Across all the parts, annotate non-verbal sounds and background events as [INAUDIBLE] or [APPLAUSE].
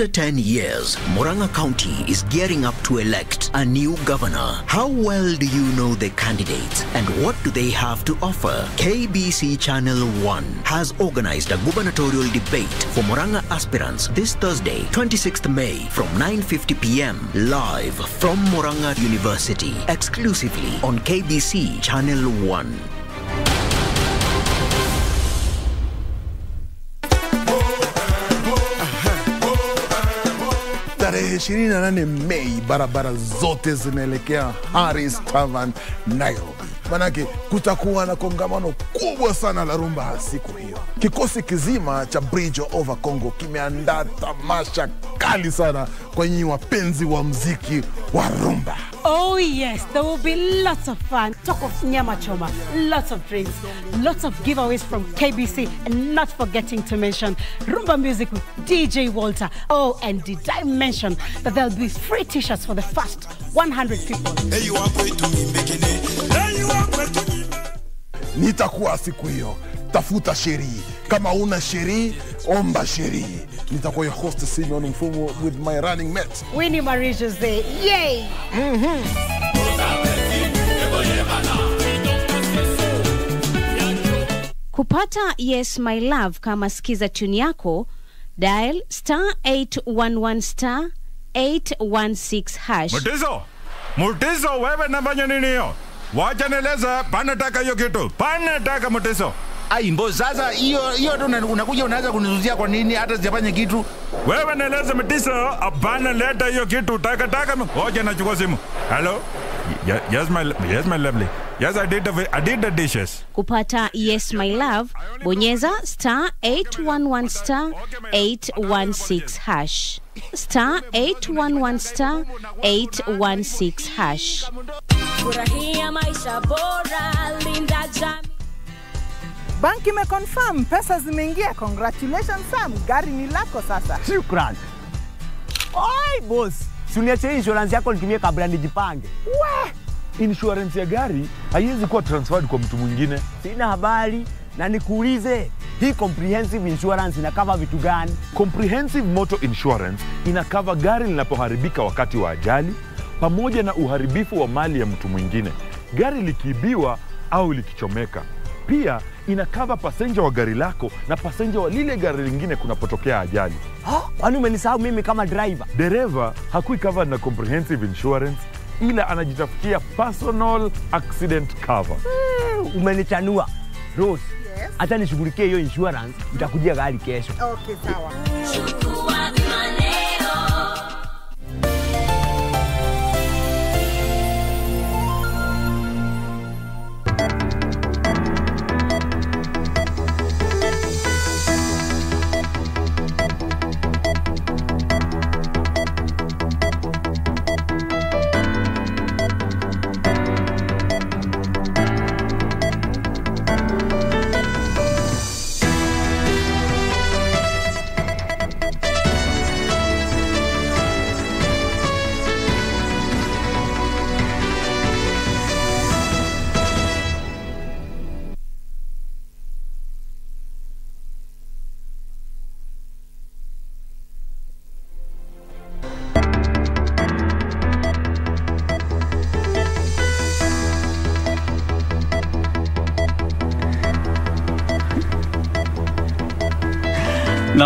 After 10 years, Moranga County is gearing up to elect a new governor. How well do you know the candidates and what do they have to offer? KBC Channel 1 has organized a gubernatorial debate for Moranga aspirants this Thursday, 26th May from 9:50 p.m. live from Moranga University exclusively on KBC Channel 1. Tarehe 28 Mei, barabara zote zinaelekea Harris Tavern, Nairobi. Manake kutakuwa na kongamano kubwa sana la rumba siku hiyo. Kikosi kizima cha Bridge Over Congo kimeandaa tamasha kali sana kwa nyinyi wapenzi wa mziki wa rumba. Oh, yes, there will be lots of fun. Talk of nyama choma, lots of drinks, lots of giveaways from KBC, and not forgetting to mention Rumba music with DJ Walter. Oh, and did I mention that there'll be free t shirts for the first 100 people? Nitakuwa siku hiyo, tafuta sherii. Kama una sherii, omba sherii. Nitakuwa your host Simon Mfumo with my running mate Winnie Marie Jose. Yay! Kupata Yes My Love kama skiza tune yako, dial star 811 star 816 hash. Mutizo, Mutizo, wewe nafanya nini hiyo? Wacha nieleza, panataka hiyo kitu, panataka Mutiso. Ai, mbo sasa hiyo hiyo tu una- unakuja unaanza kunizuzia kwa nini hata sijafanya kitu? Wewe naeleza mtisa, hapana leta hiyo kitu, taka taka. Wacha nachukua simu. Hello? Yes my, yes my lovely. Yes I did the, I did the dishes. Kupata Yes My Love, bonyeza star 811 star 816 hash. Star 811 star 816 hash. Furahia maisha bora, linda jamii. Banki imeconfirm pesa zimeingia. Congratulations Sam, gari ni lako sasa. Shukran. Oi boss, si insurance yako nitumie kabla nijipange. We, insurance ya gari haiwezi kuwa transferred kwa mtu mwingine. Sina habari na nikuulize, hii comprehensive insurance ina cover vitu gani? Comprehensive Motor Insurance ina cover gari linapoharibika wakati wa ajali pamoja na uharibifu wa mali ya mtu mwingine, gari likiibiwa au likichomeka. Pia ina pasenja passenger wa gari lako na pasenja wa lile gari lingine kunapotokea ajali. Ha? Kwani umenisahau mimi kama driver? Dereva hakui covered na comprehensive insurance, ila anajitafutia personal accident cover. Umenichanua. Rose, hata nishughulikie hiyo insurance, nitakujia gari kesho. Okay, sawa.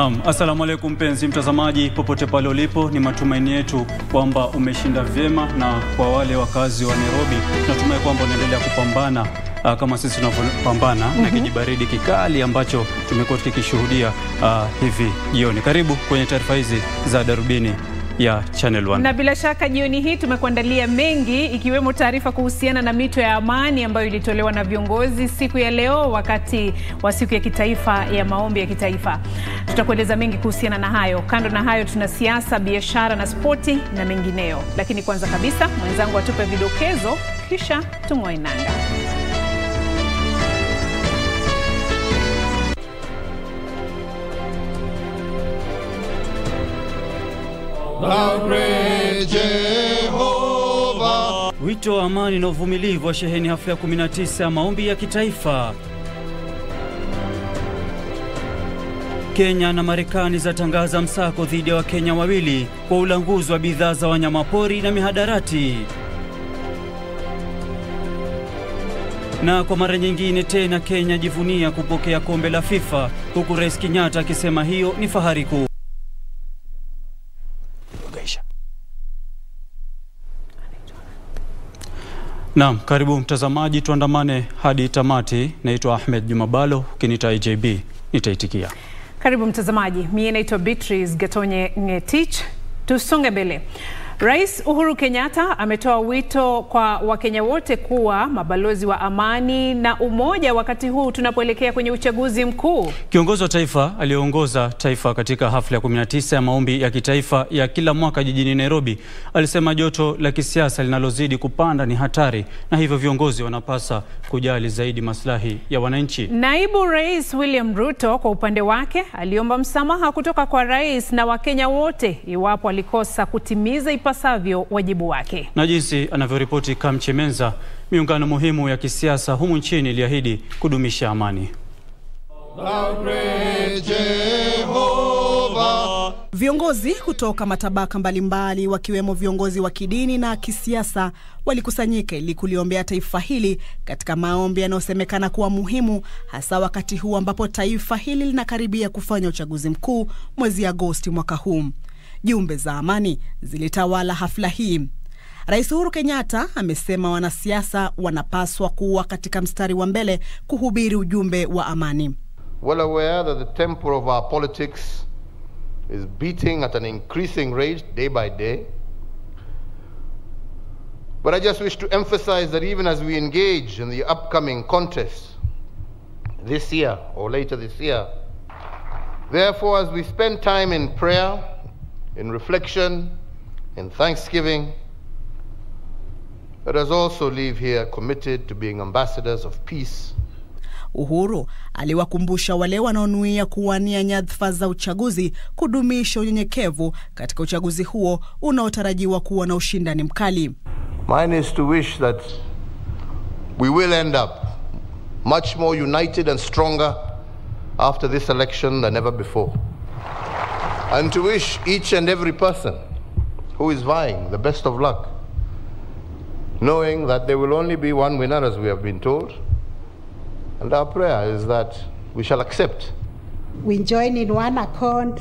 Naam, asalamu alaykum mpenzi mtazamaji, popote pale ulipo, ni matumaini yetu kwamba umeshinda vyema, na kwa wale wakazi wa Nairobi, tunatumai kwamba unaendelea kupambana uh, kama sisi tunavyopambana na kijibaridi kikali ambacho tumekuwa tukikishuhudia uh, hivi jioni. Karibu kwenye taarifa hizi za darubini ya Channel 1. Na bila shaka jioni hii tumekuandalia mengi ikiwemo taarifa kuhusiana na mito ya amani ambayo ilitolewa na viongozi siku ya leo wakati wa siku ya kitaifa ya maombi ya kitaifa. Tutakueleza mengi kuhusiana na hayo. Kando na hayo, tuna siasa, biashara na spoti na mengineyo, lakini kwanza kabisa mwenzangu atupe vidokezo, kisha tung'oe nanga. Wito wa amani na uvumilivu wa sheheni hafla ya 19 ya maombi ya kitaifa. Kenya na Marekani zatangaza msako dhidi ya Wakenya wawili kwa ulanguzi wa bidhaa za wanyamapori na mihadarati. Na kwa mara nyingine tena Kenya jivunia kupokea kombe la FIFA huku Rais kinyatta akisema hiyo ni fahari kuu. Naam, karibu mtazamaji, tuandamane hadi tamati. Naitwa Ahmed Jumabalo, ukiniita IJB nitaitikia. Karibu mtazamaji, mie naitwa Beatrice Gatonye Ngetich. Tusonge mbele. Rais Uhuru Kenyatta ametoa wito kwa Wakenya wote kuwa mabalozi wa amani na umoja wakati huu tunapoelekea kwenye uchaguzi mkuu. Kiongozi wa taifa aliyeongoza taifa katika hafla ya 19 ya maombi ya kitaifa ya kila mwaka jijini Nairobi alisema joto la kisiasa linalozidi kupanda ni hatari na hivyo viongozi wanapasa kujali zaidi maslahi ya wananchi. Naibu Rais William Ruto kwa upande wake aliomba msamaha kutoka kwa rais na Wakenya wote iwapo alikosa kutimiza ipasavyo wajibu wake. Na jinsi anavyoripoti Kamchemenza, miungano muhimu ya kisiasa humu nchini iliahidi kudumisha amani. Viongozi kutoka matabaka mbalimbali wakiwemo viongozi wa kidini na kisiasa walikusanyika ili kuliombea taifa hili katika maombi yanayosemekana kuwa muhimu hasa wakati huu ambapo taifa hili linakaribia kufanya uchaguzi mkuu mwezi Agosti mwaka huu. Jumbe za amani zilitawala hafla hii. Rais Uhuru Kenyatta amesema wanasiasa wanapaswa kuwa katika mstari wa mbele kuhubiri ujumbe wa amani. well aware that the of our politics is beating at an increasing rate day by day. But I just wish to emphasize that even as we engage in the upcoming this year or later this year, therefore, as we spend time in prayer, in reflection, in thanksgiving, let us also leave here committed to being ambassadors of peace Uhuru aliwakumbusha wale wanaonuia kuwania nyadhifa za uchaguzi kudumisha unyenyekevu katika uchaguzi huo unaotarajiwa kuwa na ushindani mkali. Mine is to wish that we will end up much more united and stronger after this election than ever before. And to wish each and every person who is vying the best of luck, knowing that there will only be one winner, as we have been told. And our prayer is that we shall accept we join in one accord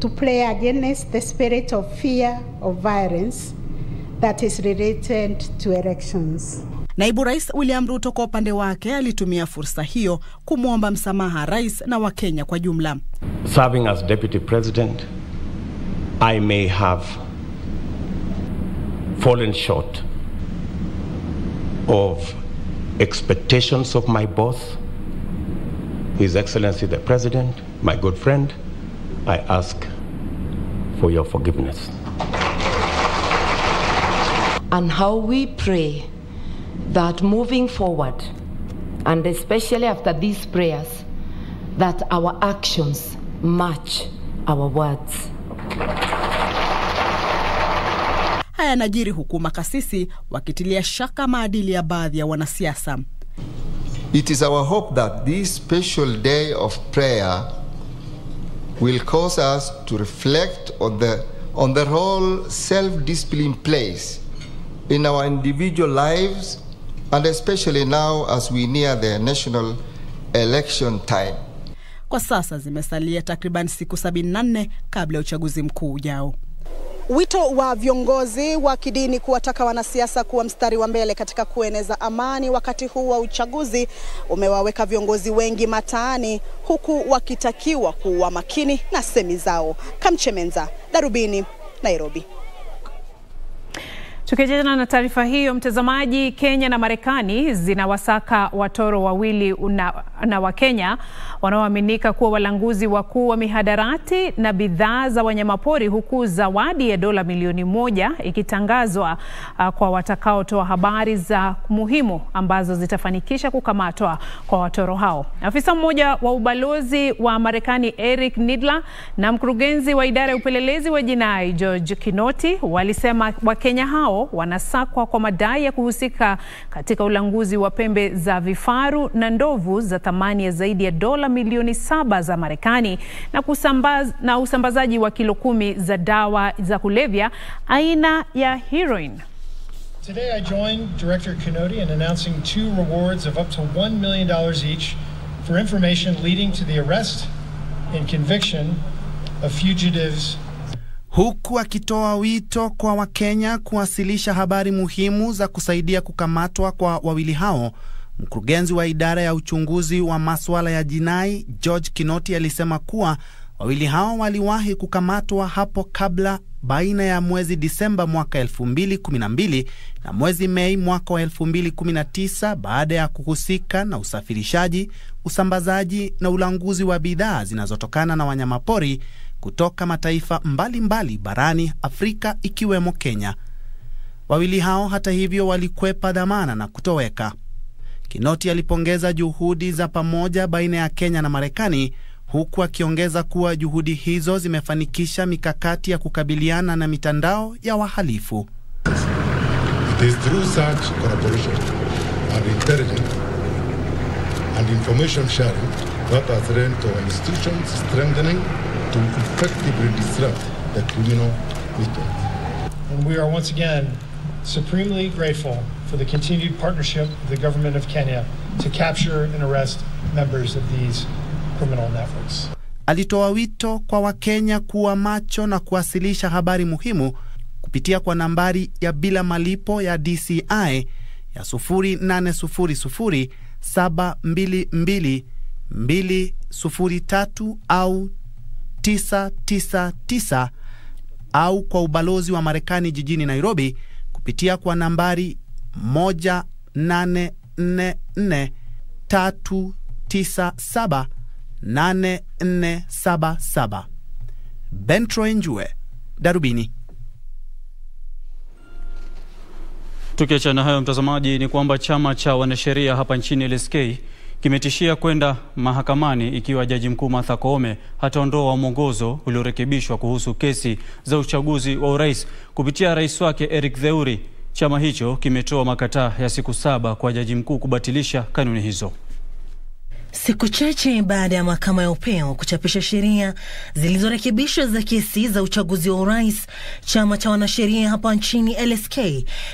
to pray against the spirit of fear of violence that is related to elections. Naibu Rais William Ruto kwa upande wake alitumia fursa hiyo kumwomba msamaha rais na Wakenya kwa jumla. Serving as deputy president, I may have fallen short of expectations of my boss, His Excellency the President, my good friend. I ask for your forgiveness. and how we pray that moving forward, and especially after these prayers, that our actions match our words. Haya najiri huku makasisi wakitilia shaka maadili ya baadhi ya wanasiasa. It is our hope that this special day of prayer will cause us to reflect on the, on the role self discipline plays in our individual lives and especially now as we near the national election time. Kwa sasa zimesalia takriban siku 74 kabla ya uchaguzi mkuu ujao. Wito wa viongozi wa kidini kuwataka wanasiasa kuwa mstari wa mbele katika kueneza amani wakati huu wa uchaguzi umewaweka viongozi wengi mataani, huku wakitakiwa kuwa makini na semi zao. Kamchemenza, Darubini, Nairobi. Tukiachana na taarifa hiyo, mtazamaji, Kenya na Marekani zinawasaka watoro wawili na, na Wakenya wanaoaminika kuwa walanguzi wakuu wa mihadarati na bidhaa za wanyamapori, huku zawadi ya dola milioni moja ikitangazwa uh, kwa watakaotoa habari za muhimu ambazo zitafanikisha kukamatwa kwa watoro hao. Afisa mmoja wa ubalozi wa Marekani Eric Nidler na mkurugenzi wa idara ya upelelezi wa jinai George Kinoti walisema Wakenya hao wanasakwa kwa madai ya kuhusika katika ulanguzi wa pembe za vifaru na ndovu za thamani ya zaidi ya dola milioni saba za Marekani na, kusambaz, na usambazaji wa kilo kumi za dawa za kulevya aina ya heroin. Today, I join Director Kennedy in announcing two rewards of up to $1 million each for information leading to the arrest and conviction of fugitives huku akitoa wito kwa Wakenya kuwasilisha habari muhimu za kusaidia kukamatwa kwa wawili hao. Mkurugenzi wa idara ya uchunguzi wa masuala ya jinai George Kinoti alisema kuwa wawili hao waliwahi kukamatwa hapo kabla baina ya mwezi Disemba mwaka 2012 na mwezi Mei mwaka wa 2019 baada ya kuhusika na usafirishaji, usambazaji na ulanguzi wa bidhaa zinazotokana na wanyamapori kutoka mataifa mbalimbali mbali barani Afrika ikiwemo Kenya. Wawili hao hata hivyo walikwepa dhamana na kutoweka. Kinoti alipongeza juhudi za pamoja baina ya Kenya na Marekani huku akiongeza kuwa juhudi hizo zimefanikisha mikakati ya kukabiliana na mitandao ya wahalifu. And to effectively disrupt the criminal network. And we are once again supremely grateful for the continued partnership of the government of Kenya to capture and arrest members of these criminal networks. Alitoa wito kwa Wakenya kuwa macho na kuwasilisha habari muhimu kupitia kwa nambari ya bila malipo ya DCI ya 0800 722 203 au 999 au kwa ubalozi wa Marekani jijini Nairobi kupitia kwa nambari 1844 8477. Bentroy Njue, Darubini. Tukiachana hayo, mtazamaji, ni kwamba chama cha wanasheria hapa nchini LSK kimetishia kwenda mahakamani ikiwa jaji mkuu Martha Koome hataondoa mwongozo uliorekebishwa kuhusu kesi za uchaguzi wa urais kupitia rais wake Eric Theuri. Chama hicho kimetoa makataa ya siku saba kwa jaji mkuu kubatilisha kanuni hizo. Siku chache baada ya mahakama ya upeo kuchapisha sheria zilizorekebishwa za kesi za uchaguzi wa urais, chama cha wanasheria hapa nchini LSK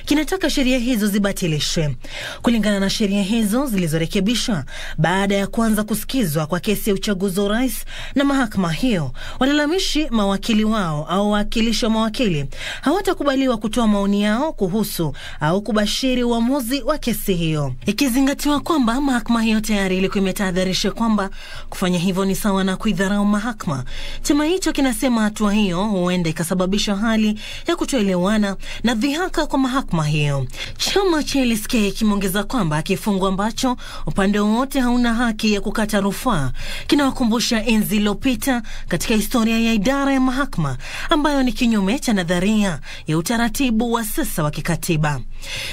kinataka sheria hizo zibatilishwe. Kulingana na sheria hizo zilizorekebishwa baada ya kuanza kusikizwa kwa kesi ya uchaguzi wa urais na mahakama hiyo, walalamishi, mawakili wao au wawakilishi wa mawakili hawatakubaliwa kutoa maoni yao kuhusu au kubashiri uamuzi wa kesi hiyo, ikizingatiwa kwamba mahakama hiyo tayari ilikuwa imetahadharisha kwamba kufanya hivyo ni sawa na kuidharau mahakama. Chama hicho kinasema hatua hiyo huenda ikasababisha hali ya kutoelewana na dhihaka kwa mahakama hiyo. Chama cha LSK kimeongeza kwamba kifungu ambacho upande wowote hauna haki ya kukata rufaa kinawakumbusha enzi iliyopita katika historia ya idara ya mahakama ambayo ni kinyume cha nadharia ya utaratibu wa sasa wa kikatiba.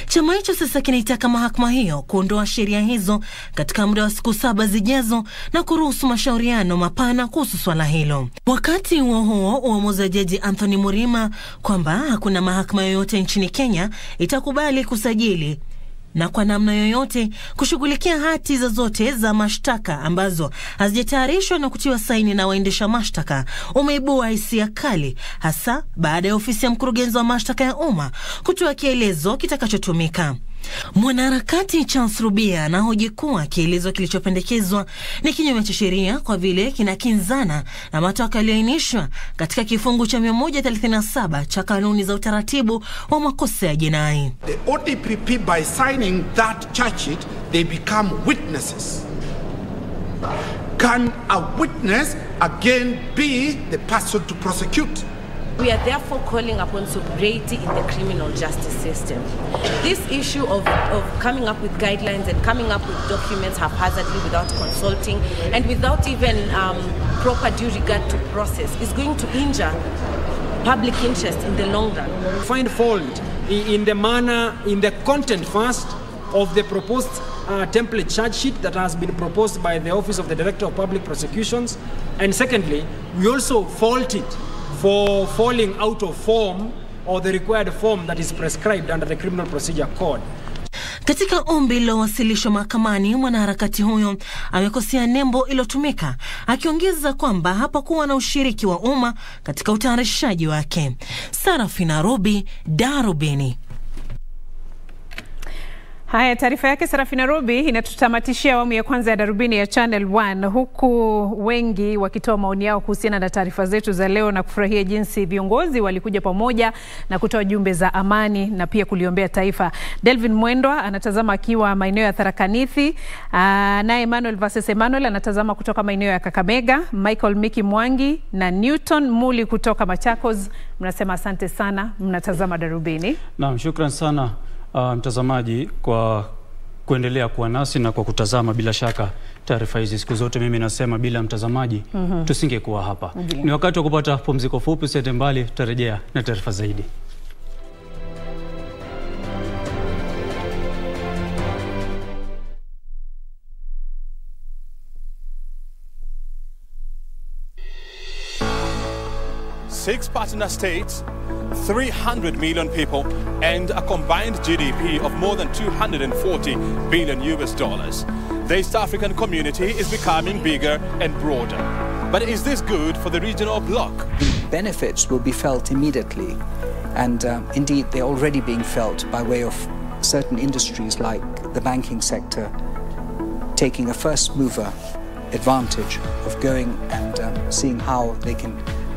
Chama hicho sasa kinaitaka mahakama hiyo kuondoa sheria hizo katika muda wa siku saba zijazo na kuruhusu mashauriano mapana kuhusu swala hilo. Wakati huo huo, uamuzi wa jaji Anthony Murima kwamba hakuna mahakama yoyote nchini Kenya itakubali kusajili na kwa namna yoyote kushughulikia hati zozote za mashtaka ambazo hazijatayarishwa na kutiwa saini na waendesha mashtaka umeibua hisia kali, hasa baada ya ofisi ya mkurugenzi wa mashtaka ya umma kutoa kielezo kitakachotumika. Mwanaharakati Charles Rubia anahoji kuwa kielezo kilichopendekezwa ni kinyume cha sheria kwa vile kinakinzana na matakwa yaliyoainishwa katika kifungu cha 137 cha kanuni za utaratibu wa makosa ya jinai. The ODPP, by signing that charge sheet, they become witnesses. Can a witness again be the person to prosecute? We are therefore calling upon sobriety in the criminal justice system. This issue of, of coming up with guidelines and coming up with documents haphazardly without consulting and without even um, proper due regard to process is going to injure public interest in the long run. Find fault in the manner, in the content first of the proposed uh, template charge sheet that has been proposed by the Office of the Director of Public Prosecutions. And secondly, we also fault it for falling out of form or the required form that is prescribed under the Criminal Procedure Code. Katika ombi lilowasilishwa mahakamani, mwanaharakati huyo amekosea nembo iliyotumika, akiongeza kwamba hapakuwa na ushiriki wa umma katika utayarishaji wake. Sarafina Robi, Darubini. Haya, taarifa yake Sarafina Robi inatutamatishia awamu ya kwanza ya darubini ya Channel 1 huku wengi wakitoa maoni yao kuhusiana na taarifa zetu za leo na kufurahia jinsi viongozi walikuja pamoja na kutoa jumbe za amani na pia kuliombea taifa. Delvin Mwendwa anatazama akiwa maeneo ya Tharakanithi, naye Emmanuel Vases Emmanuel anatazama kutoka maeneo ya Kakamega, Michael Miki Mwangi na Newton Muli kutoka Machakos. Mnasema asante sana, mnatazama darubini. Naam, shukran sana uh, mtazamaji kwa kuendelea kuwa nasi na kwa kutazama. Bila shaka taarifa hizi siku zote mimi nasema bila mtazamaji mm -hmm. tusingekuwa hapa. Ndiyo. Ni wakati wa kupata pumziko fupi, usiende mbali, tutarejea na taarifa zaidi. Six partner states, 300 million people, and a combined GDP of more than 240 billion US dollars. The East African community is becoming bigger and broader. But is this good for the regional bloc? benefits will be felt immediately. And um, indeed, they're already being felt by way of certain industries like the banking sector taking a first mover advantage of going and um, seeing how they can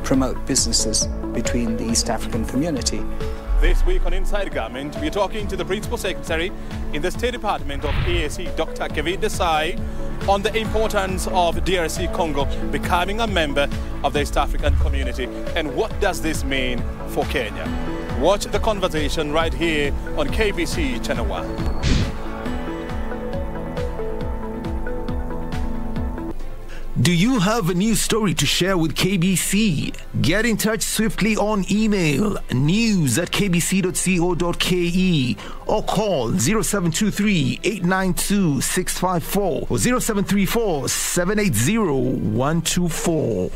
promote businesses between the East African community. This week on Inside Government, we're talking to the Principal Secretary in the State Department of EAC, Dr. Kevin Desai, on the importance of DRC Congo becoming a member of the East African community and what does this mean for Kenya. Watch the conversation right here on KBC Channel 1. Do you have a news story to share with KBC? Get in touch swiftly on email news at kbc.co.ke or call 0723 892 654 or 0734 780 124.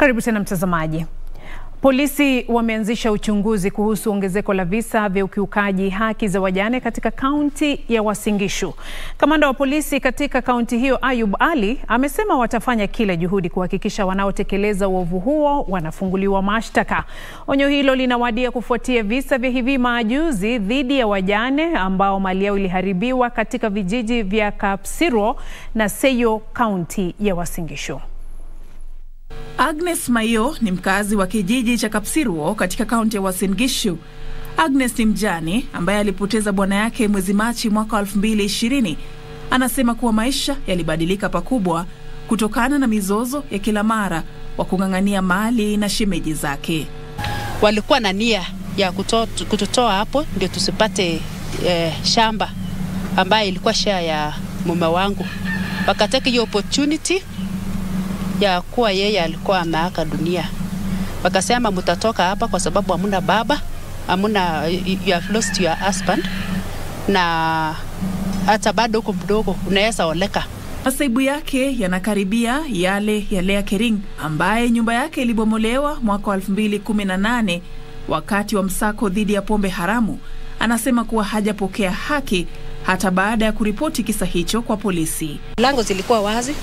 Karibu tena mtazamaji. Polisi wameanzisha uchunguzi kuhusu ongezeko la visa vya ukiukaji haki za wajane katika kaunti ya Uasin Gishu. Kamanda wa polisi katika kaunti hiyo Ayub Ali amesema watafanya kila juhudi kuhakikisha wanaotekeleza uovu huo wanafunguliwa mashtaka. Onyo hilo linawadia kufuatia visa vya hivi majuzi dhidi ya wajane ambao mali yao iliharibiwa katika vijiji vya Kapsiro na Seyo, kaunti ya Uasin Gishu. Agnes Mayo ni mkazi wa kijiji cha Kapsirwo katika kaunti ya Uasin Gishu. Agnes ni mjane ambaye alipoteza bwana yake mwezi Machi mwaka wa 2020. Anasema kuwa maisha yalibadilika pakubwa kutokana na mizozo ya kila mara wa kung'ang'ania mali na shemeji zake. walikuwa na nia ya kutotoa hapo ndio tusipate eh, shamba ambayo ilikuwa share ya mume wangu. wakataka hiyo opportunity ya kuwa yeye alikuwa ameaka dunia, wakasema mtatoka hapa kwa sababu hamuna baba, hamuna, you have lost your husband, na hata bado huko mdogo unaweza oleka. Masaibu yake yanakaribia yale ya Lea Kering ambaye nyumba yake ilibomolewa mwaka wa 2018 wakati wa msako dhidi ya pombe haramu. Anasema kuwa hajapokea haki hata baada ya kuripoti kisa hicho kwa polisi. Lango zilikuwa wazi,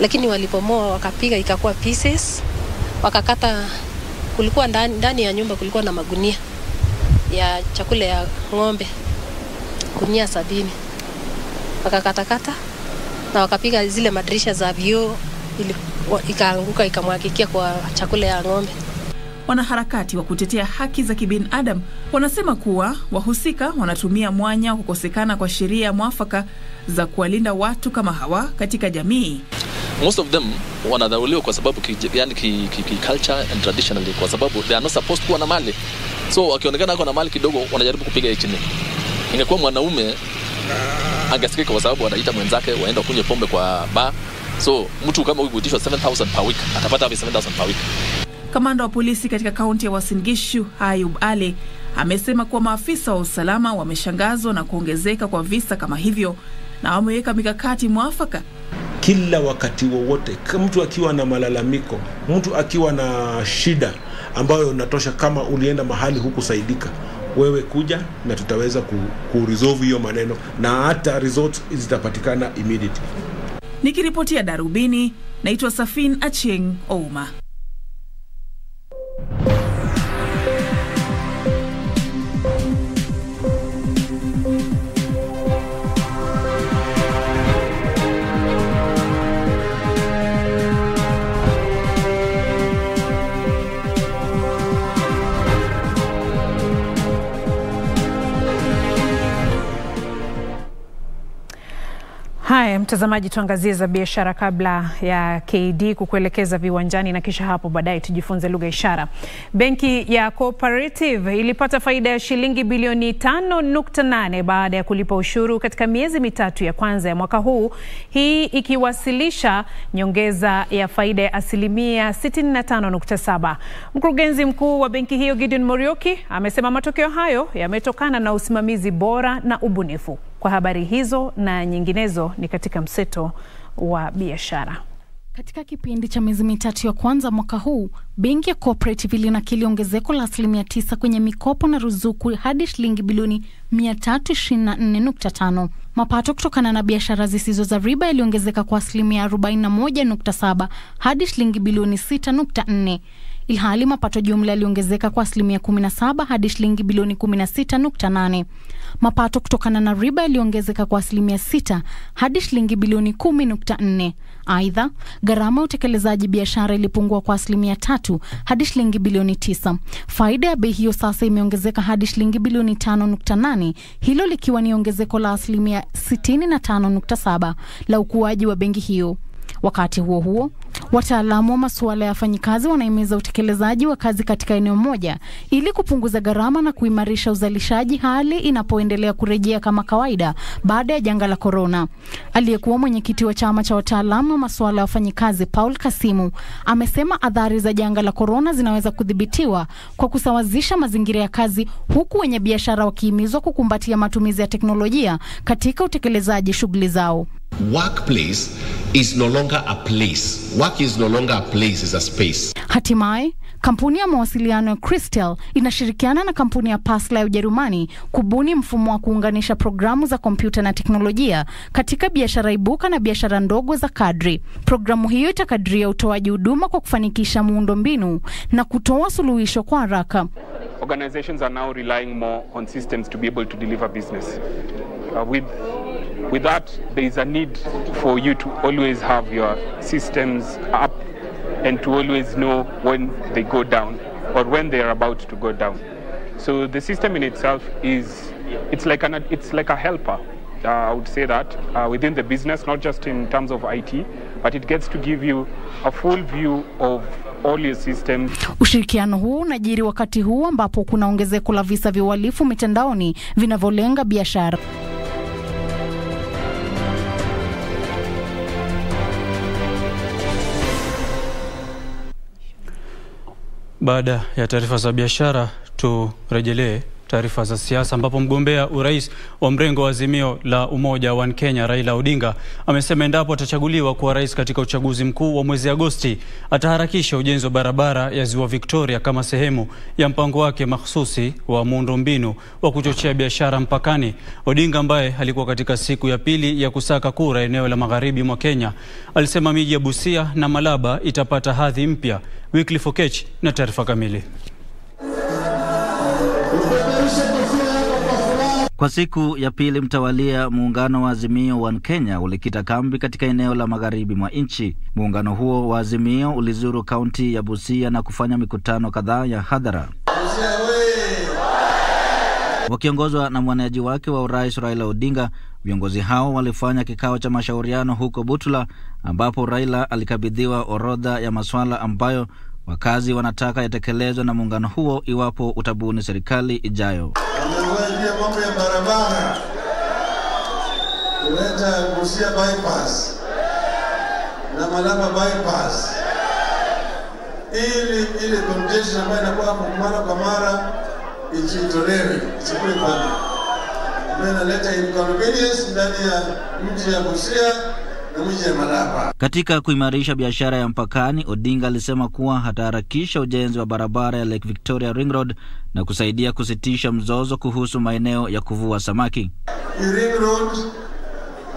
lakini walipomoa wakapiga ikakuwa pieces, wakakata. Kulikuwa ndani, ndani ya nyumba kulikuwa na magunia ya chakula ya ng'ombe, gunia sabini, wakakatakata na wakapiga zile madirisha za vioo ikaanguka ikamwagikia kwa chakula ya ng'ombe. Wanaharakati wa kutetea haki za kibinadamu wanasema kuwa wahusika wanatumia mwanya wa kukosekana kwa sheria mwafaka za kuwalinda watu kama hawa katika jamii. Most of them wanadhauliwa kwa sababu ki, yani ki, ki, ki culture and traditionally kwa sababu they are not supposed kuwa na mali. So wakionekana ako na mali kidogo wanajaribu kupiga hii chini ingekuwa mwanaume angesikika kwa sababu anaita mwenzake waenda kunywe pombe kwa bar. So mtu kama huyu kuitishwa 7000 per week atapata hivi 7000 per week. Kamanda wa polisi katika kaunti ya wasingishu Ayub Ali amesema kuwa maafisa wa usalama wameshangazwa na kuongezeka kwa visa kama hivyo na wameweka mikakati mwafaka kila wakati wowote, mtu akiwa na malalamiko, mtu akiwa na shida ambayo unatosha, kama ulienda mahali hukusaidika, wewe kuja na tutaweza ku, resolve hiyo maneno na hata results zitapatikana immediately. Nikiripotia Darubini, naitwa Safin Acheng Ouma. Haya, mtazamaji, tuangazie za biashara kabla ya KD kukuelekeza viwanjani na kisha hapo baadaye tujifunze lugha ishara. Benki ya Cooperative ilipata faida ya shilingi bilioni 5.8 baada ya kulipa ushuru katika miezi mitatu ya kwanza ya mwaka huu, hii ikiwasilisha nyongeza ya faida ya asilimia 65.7. Mkurugenzi mkuu wa benki hiyo Gideon Morioki amesema matokeo hayo yametokana na usimamizi bora na ubunifu. Kwa habari hizo na nyinginezo ni katika mseto wa biashara. Katika kipindi cha miezi mitatu ya kwanza mwaka huu, benki ya Cooperative ilinakili ongezeko la asilimia tisa kwenye mikopo na ruzuku hadi shilingi bilioni 324.5. Mapato kutokana na biashara zisizo za riba yaliongezeka kwa asilimia 41.7 hadi shilingi bilioni 6.4 ilhali mapato jumla yaliongezeka kwa asilimia 17 hadi shilingi bilioni 16.8. Mapato kutokana na riba yaliongezeka kwa asilimia 6 hadi shilingi bilioni 10.4. Aidha, gharama ya utekelezaji biashara ilipungua kwa asilimia tatu hadi shilingi bilioni 9. Faida ya bei hiyo sasa imeongezeka hadi shilingi bilioni 5.8, hilo likiwa ni ongezeko la asilimia 65.7 la ukuaji wa benki hiyo. Wakati huo huo, wataalamu wa masuala ya wafanyikazi wanahimiza utekelezaji wa kazi katika eneo moja ili kupunguza gharama na kuimarisha uzalishaji hali inapoendelea kurejea kama kawaida baada ya janga la korona. Aliyekuwa mwenyekiti wa chama cha wataalamu wa masuala ya wafanyikazi Paul Kasimu amesema athari za janga la korona zinaweza kudhibitiwa kwa kusawazisha mazingira ya kazi, huku wenye biashara wakihimizwa kukumbatia matumizi ya teknolojia katika utekelezaji shughuli zao. Workplace is no longer a place. Work is no longer a place, is a space. Hatimaye, kampuni ya mawasiliano ya Cristel inashirikiana na kampuni ya Pasla ya Ujerumani kubuni mfumo wa kuunganisha programu za kompyuta na teknolojia katika biashara ibuka na biashara ndogo za kadri. Programu hiyo itakadiria utoaji huduma kwa kufanikisha muundo mbinu na kutoa suluhisho kwa haraka. Organizations are now relying more on systems to be able to deliver business. Uh, with with that, there is a need for you to always have your systems up and to always know when they go down or when they are about to go down. So the system in itself is it's like an it's like a helper. Uh, I would say that uh, within the business, not just in terms of IT, but it gets to give you a full view of all your systems. Ushirikiano huu unajiri wakati huu ambapo kuna ongezeko la visa vya uhalifu mitandaoni vinavyolenga biashara. Baada ya taarifa za biashara, turejelee taarifa za siasa ambapo mgombea urais wa mrengo wa Azimio la Umoja wa Kenya Raila Odinga amesema endapo atachaguliwa kuwa rais katika uchaguzi mkuu wa mwezi Agosti ataharakisha ujenzi wa barabara ya Ziwa Victoria kama sehemu ya mpango wake mahususi wa muundombinu wa kuchochea biashara mpakani. Odinga ambaye alikuwa katika siku ya pili ya kusaka kura eneo la magharibi mwa Kenya alisema miji ya Busia na Malaba itapata hadhi mpya. Wycliffe Okech na taarifa kamili. Kwa siku ya pili mtawalia, muungano wa Azimio One Kenya ulikita kambi katika eneo la magharibi mwa nchi. Muungano huo wa Azimio ulizuru kaunti ya Busia na kufanya mikutano kadhaa ya hadhara wakiongozwa na mwaneaji wake wa urais Raila Odinga. Viongozi hao walifanya kikao cha mashauriano huko Butula, ambapo Raila alikabidhiwa orodha ya masuala ambayo wakazi wanataka yatekelezwe na muungano huo iwapo utabuni serikali ijayo. Amekuambia mambo ya barabara, kuleta Busia bypass. Na Malaba bypass, ili ile congestion ambayo inakuwa mara kwa mara ijitolewe, public, ambayo inaleta inconvenience ndani ya mji ya Busia Katika kuimarisha biashara ya mpakani, Odinga alisema kuwa hataharakisha ujenzi wa barabara ya Lake Victoria Ring Road na kusaidia kusitisha mzozo kuhusu maeneo ya kuvua samaki. Ring road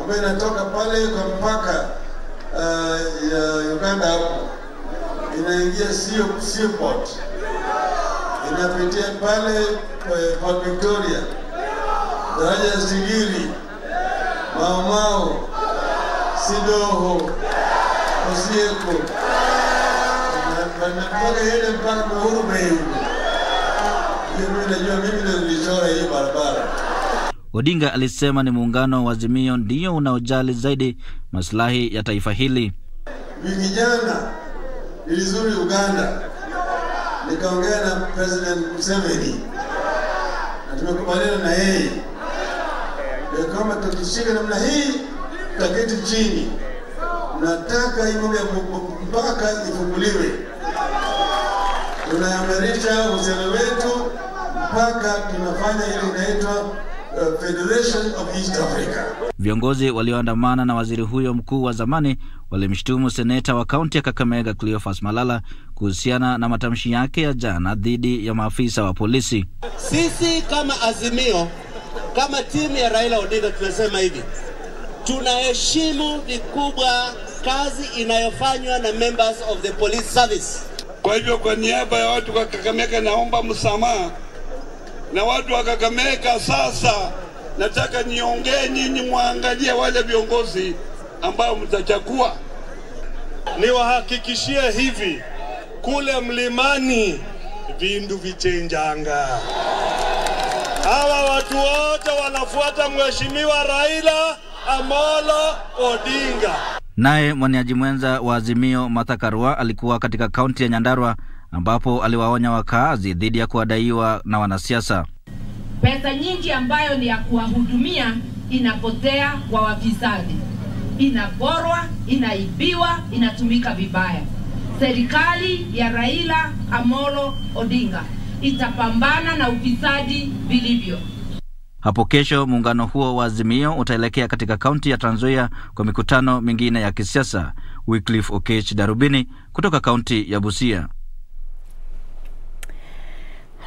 ambayo inatoka pale kwa mpaka uh, ya Uganda hapo inaingia sio sio inapitia pale uh, Port Victoria, daraja ya Sigiri, Maumau, Sidoho, Osieko. Mpaka ile mpaka Uhuru Bay mimi najua, mimi nilichora hii barabara. Odinga alisema ni muungano wa Azimio ndio unaojali zaidi masilahi ya taifa hili. Wiki jana ilizuri Uganda, nikaongea na President Museveni. Na tumekubaliana na yeye. Ya kwamba tukishika namna hii tutaketi chini, nataka hii mambo ya mpaka ifunguliwe. Tunaimarisha uhusiano wetu mpaka tunafanya ile inaitwa uh, Federation of East Africa. Viongozi walioandamana na waziri huyo mkuu wa zamani walimshtumu seneta wa kaunti ya Kakamega Cleophas Malala kuhusiana na matamshi yake ya jana dhidi ya maafisa wa polisi. Sisi kama Azimio, kama timu ya Raila Odinga tunasema hivi, tunaheshimu vikubwa kazi inayofanywa na members of the police service. Kwa hivyo kwa niaba ya watu wa Kakamega naomba msamaha, na watu wa Kakamega sasa nataka niongee, nyinyi mwangalie wale viongozi ambao mtachakua. Niwahakikishie hivi, kule mlimani vindu vichenjanga. Hawa watu wote wanafuata Mheshimiwa Raila Amolo Odinga. Naye mwaniaji mwenza wa Azimio Martha Karua alikuwa katika kaunti ya Nyandarua ambapo aliwaonya wakaazi dhidi ya kuadaiwa na wanasiasa. Pesa nyingi ambayo ni ya kuwahudumia inapotea kwa wafisadi, inaporwa, inaibiwa, inatumika vibaya. Serikali ya Raila Amolo Odinga itapambana na ufisadi vilivyo. Hapo kesho muungano huo wa Azimio utaelekea katika kaunti ya Trans Nzoia kwa mikutano mingine ya kisiasa. Wycliffe Okech Darubini kutoka kaunti ya Busia.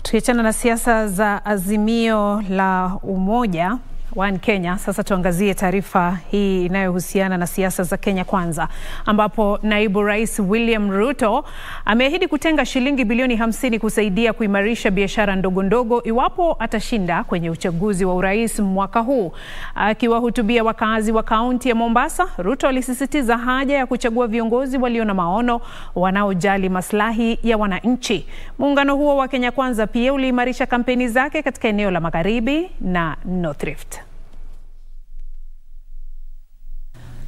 Tukiachana na siasa za Azimio la Umoja One Kenya, sasa tuangazie taarifa hii inayohusiana na siasa za Kenya Kwanza, ambapo naibu rais William Ruto ameahidi kutenga shilingi bilioni hamsini kusaidia kuimarisha biashara ndogo ndogo iwapo atashinda kwenye uchaguzi wa urais mwaka huu. Akiwahutubia wakazi wa kaunti ya Mombasa, Ruto alisisitiza haja ya kuchagua viongozi walio na maono, wanaojali maslahi ya wananchi. Muungano huo wa Kenya Kwanza pia uliimarisha kampeni zake katika eneo la Magharibi na North Rift.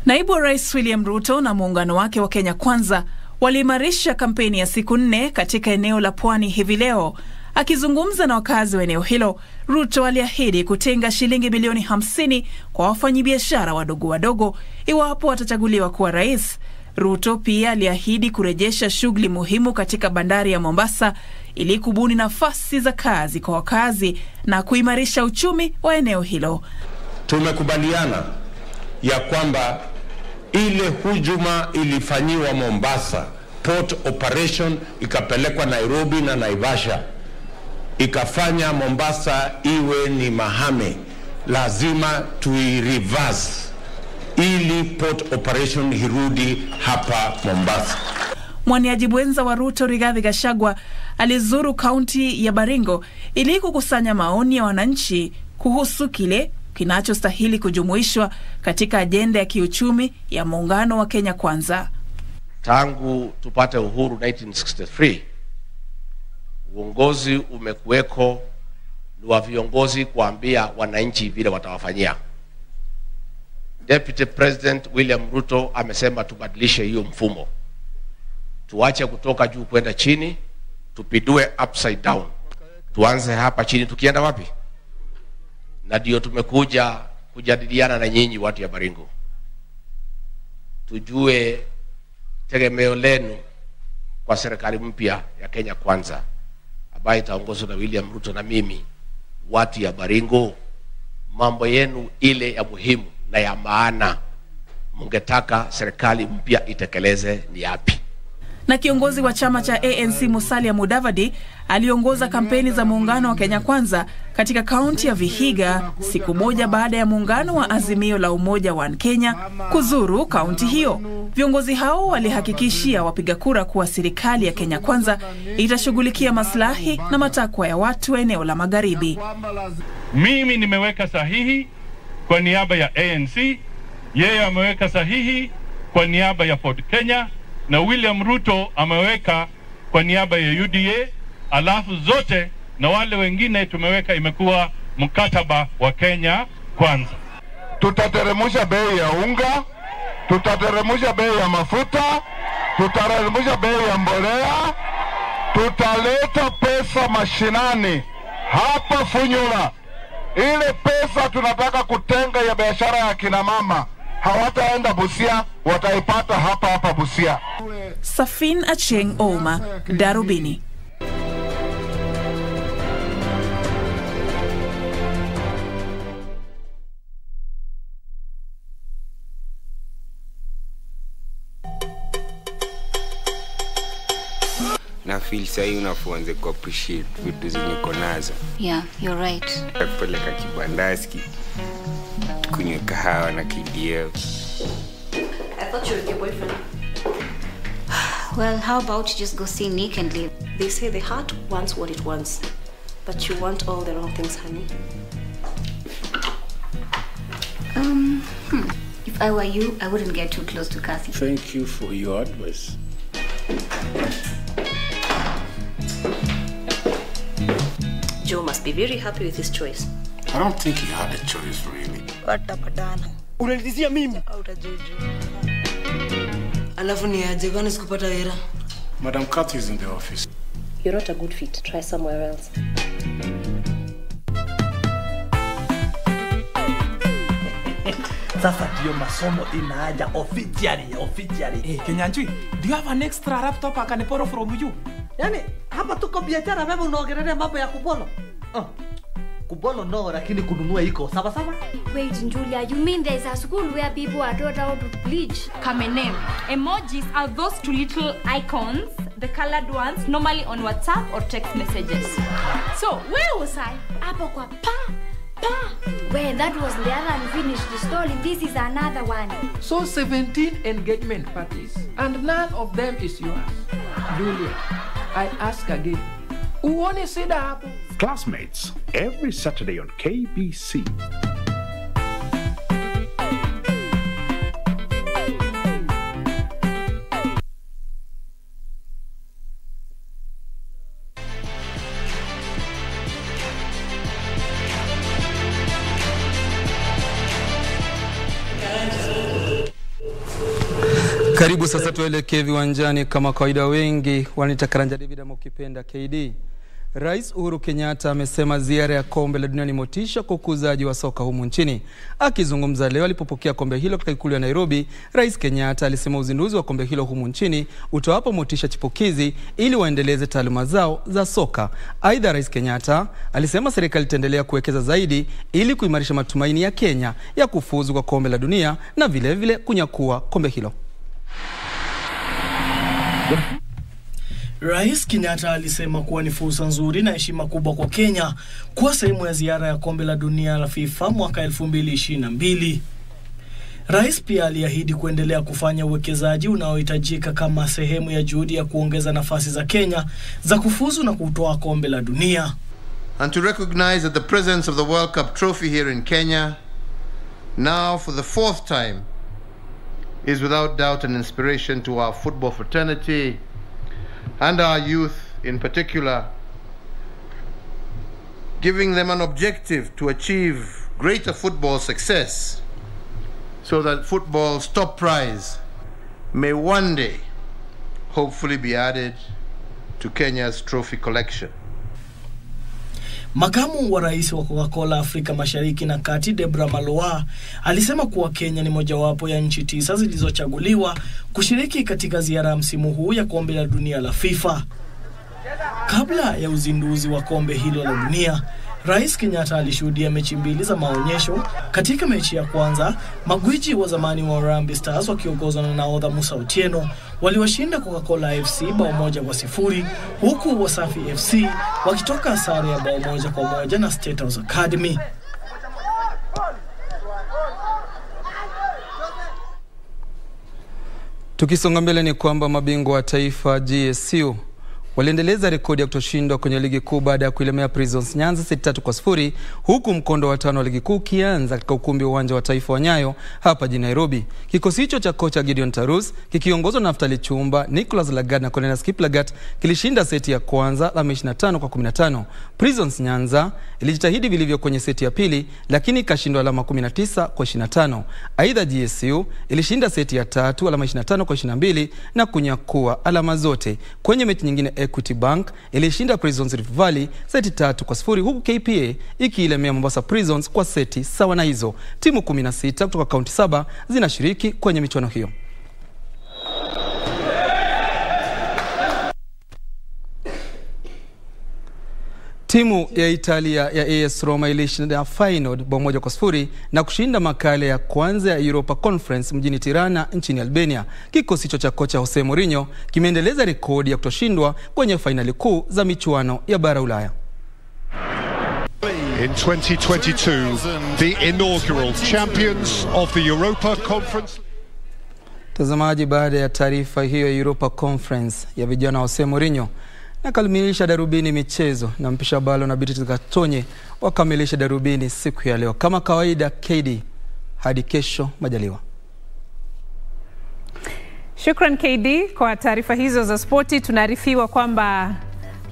Naibu Rais William Ruto na muungano wake wa Kenya Kwanza waliimarisha kampeni ya siku nne katika eneo la Pwani hivi leo. Akizungumza na wakazi wa eneo hilo, Ruto aliahidi kutenga shilingi bilioni 50 kwa wafanyabiashara wadogo wadogo iwapo watachaguliwa kuwa rais. Ruto pia aliahidi kurejesha shughuli muhimu katika bandari ya Mombasa ili kubuni nafasi za kazi kwa wakazi na kuimarisha uchumi wa eneo hilo. Tumekubaliana ya kwamba ile hujuma ilifanyiwa Mombasa, port operation ikapelekwa Nairobi na Naivasha, ikafanya Mombasa iwe ni mahame, lazima tuireverse ili port operation irudi hapa Mombasa. Mwaniaji mwenza wa Ruto Rigathi Gachagua alizuru kaunti ya Baringo ili kukusanya maoni ya wananchi kuhusu kile kinachostahili kujumuishwa katika ajenda ya kiuchumi ya muungano wa Kenya Kwanza. Tangu tupate uhuru 1963 uongozi umekuweko ni wa viongozi kuambia wananchi vile watawafanyia. Deputy President William Ruto amesema tubadilishe hiyo mfumo, tuache kutoka juu kwenda chini, tupindue upside down, tuanze hapa chini, tukienda wapi? Na ndio tumekuja kujadiliana na nyinyi watu ya Baringo, tujue tegemeo lenu kwa serikali mpya ya Kenya Kwanza ambayo itaongozwa na William Ruto na mimi, watu ya Baringo, mambo yenu ile ya muhimu na ya maana mungetaka serikali mpya itekeleze ni yapi? na kiongozi wa chama cha ANC Musalia Mudavadi aliongoza kampeni za muungano wa Kenya Kwanza katika kaunti ya Vihiga siku moja baada ya muungano wa Azimio la Umoja wa Kenya kuzuru kaunti hiyo. Viongozi hao walihakikishia wapiga kura kuwa serikali ya Kenya Kwanza itashughulikia maslahi na matakwa ya watu wa eneo la magharibi. Mimi nimeweka sahihi kwa niaba ya ANC, yeye ameweka sahihi kwa niaba ya Ford Kenya na William Ruto ameweka kwa niaba ya UDA, alafu zote na wale wengine tumeweka, imekuwa mkataba wa Kenya Kwanza. Tutateremusha bei ya unga, tutateremusha bei ya mafuta, tutateremusha bei ya mbolea, tutaleta pesa mashinani hapa Funyula. Ile pesa tunataka kutenga ya biashara ya kina mama hawataenda Busia, wataipata hapa hapa Busia. Safin Acheng Oma, Darubini. Na feel sahii unafuanze ku appreciate vitu zenye uko nazo Yeah, you're right. kupeleka kibandaski kunywe kahawa na KDF I thought you were your boyfriend. [SIGHS] Well, how about you just go see Nick and leave? They say the heart wants what it wants, but you want all the wrong things, honey. Um, hmm. If I were you, I wouldn't get too close to Kathy. thank you for your advice Joe must be very happy with his choice. I don't think he had a choice really. Watapatana Unalizia mimi? Utajuju alafu ni aje? Kwani sikupata hera Madam Kathy is in the office. You're not a good fit. Try somewhere else. sasa ndio masomo inaja officially officially. Hey, Kenyanjui, do you have an extra laptop I can borrow from you? yani hapa tuko biashara wewe unaongelea mambo ya kubolo uh, no lakini kununua iko sawa sawa Wait, Julia, you mean there's a school where people are taught how to bleach? Kamenem. Emojis are those two little icons, the colored ones, normally on WhatsApp or text messages. So, where was I? Hapo kwa pa, pa. Well, that was the other unfinished story. This is another one. So 17 engagement parties, and none of them is yours. Julia, I ask again. Uone sida hapo. Classmates, every Saturday on KBC. Karibu sasa tuelekee viwanjani. Kama kawaida, wengi wanita Karanja David ama ukipenda KD. Rais Uhuru Kenyatta amesema ziara ya kombe la dunia ni motisha kwa ukuzaji wa soka humu nchini. Akizungumza leo alipopokea kombe hilo katika ikulu ya Nairobi, Rais Kenyatta alisema uzinduzi wa kombe hilo humu nchini utawapa motisha chipukizi ili waendeleze taaluma zao za soka. Aidha, Rais Kenyatta alisema serikali itaendelea kuwekeza zaidi ili kuimarisha matumaini ya Kenya ya kufuzu kwa kombe la dunia na vilevile vile kunyakua kombe hilo. Rais Kenyatta alisema kuwa ni fursa nzuri na heshima kubwa kwa Kenya kuwa sehemu ya ziara ya kombe la dunia la FIFA mwaka 2022. Rais pia aliahidi kuendelea kufanya uwekezaji unaohitajika kama sehemu ya juhudi ya kuongeza nafasi za Kenya za kufuzu na kutoa kombe la dunia. and to recognize that the presence of the World Cup trophy here in Kenya, now for the fourth time, is without doubt an inspiration to our football fraternity and our youth in particular, giving them an objective to achieve greater football success so that football's top prize may one day hopefully be added to Kenya's trophy collection. Makamu wa rais wa Coca-Cola Afrika Mashariki na Kati, Debra Maloa, alisema kuwa Kenya ni mojawapo ya nchi tisa zilizochaguliwa kushiriki katika ziara ya msimu huu ya kombe la dunia la FIFA. Kabla ya uzinduzi wa kombe hilo la dunia, Rais Kenyatta alishuhudia mechi mbili za maonyesho. Katika mechi ya kwanza, magwiji wa zamani wa Harambee Stars wakiongozwa na nahodha Musa Otieno waliwashinda Coca-Cola FC bao moja kwa sifuri huku Wasafi FC wakitoka sare ya bao moja kwa moja na State House Academy. Tukisonga mbele ni kwamba mabingwa wa taifa GSU waliendeleza rekodi ya kutoshindwa kwenye ligi kuu baada ya kuilemea Prisons Nyanza seti tatu kwa sifuri huku mkondo wa tano wa ligi kuu ukianza katika ukumbi wa uwanja wa taifa wa Nyayo hapa jijini Nairobi. Kikosi hicho cha kocha Gideon Tarus kikiongozwa na Naftali Chumba, Nicholas Lagat na Cornelius Kiplagat kilishinda seti ya kwanza alama 25 kwa 15. Prisons Nyanza ilijitahidi vilivyo kwenye seti ya pili lakini ikashindwa alama 19 kwa 25. Aidha, GSU ilishinda seti ya tatu alama 25 kwa 22 na kunyakua alama zote. Kwenye mechi nyingine Equity Bank ilishinda Prisons Rift Valley seti tatu kwa sifuri huku KPA ikiilemea Mombasa Prisons kwa seti sawa na hizo. Timu 16 kutoka kaunti saba zinashiriki kwenye michuano hiyo. Timu ya Italia ya AS Roma ilishinda Feyenoord bao moja kwa sifuri na kushinda makala ya kwanza ya Europa Conference mjini Tirana nchini Albania. Kikosi hicho cha kocha Jose Mourinho kimeendeleza rekodi ya kutoshindwa kwenye fainali kuu za michuano ya bara Ulaya. In 2022, the inaugural champions of the Europa Conference. Mtazamaji, baada ya taarifa hiyo ya Europa Conference ya vijana wa Jose Mourinho nakamilisha darubini michezo na mpisha balo na Beatrice Gatonye wakamilisha darubini siku ya leo. Kama kawaida, KD hadi kesho majaliwa. Shukran KD kwa taarifa hizo za spoti. Tunaarifiwa kwamba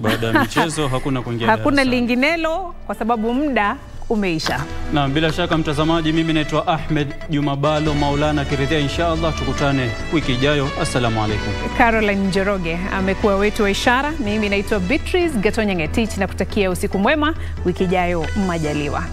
baada ya michezo hakuna kuingia [LAUGHS] hakuna linginelo kwa sababu muda umeisha. Na bila shaka mtazamaji, mimi naitwa Ahmed Jumabalo Maulana akiridhia, inshallah tukutane wiki ijayo. Assalamu alaikum. Caroline Njoroge amekuwa wetu wa ishara. Mimi naitwa Beatrice Gatonye Ngetich na kutakia usiku mwema, wiki ijayo majaliwa.